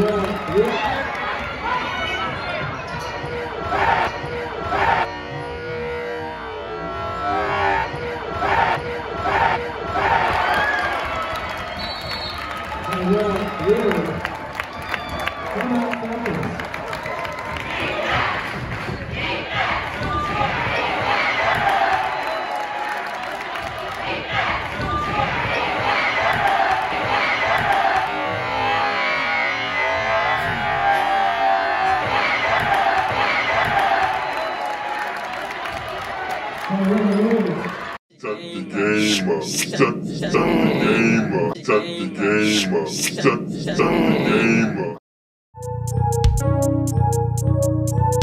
Yeah, yeah. Come on, focus. Set the game up. Set, set the game up. Set the game up. Set, set the game up.